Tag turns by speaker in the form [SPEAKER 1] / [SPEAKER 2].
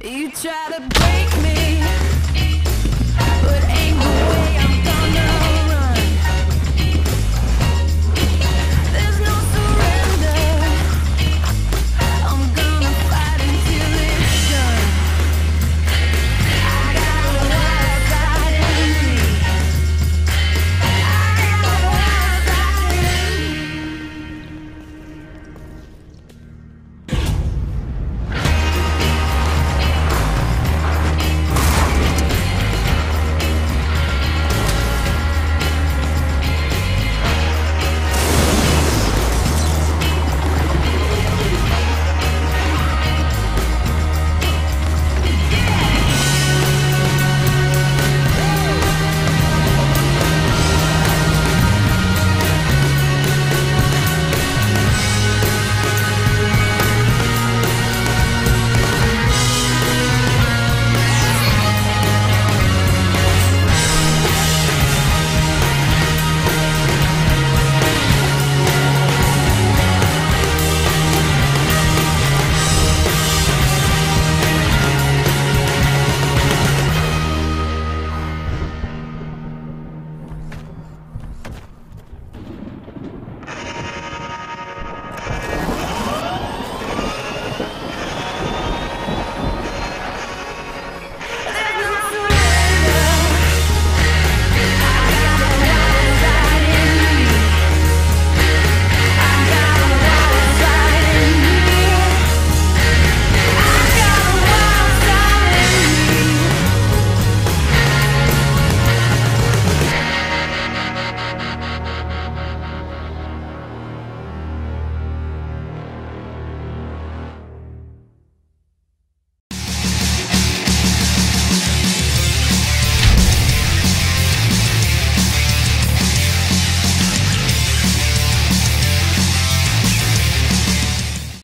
[SPEAKER 1] You try to break me, but ain't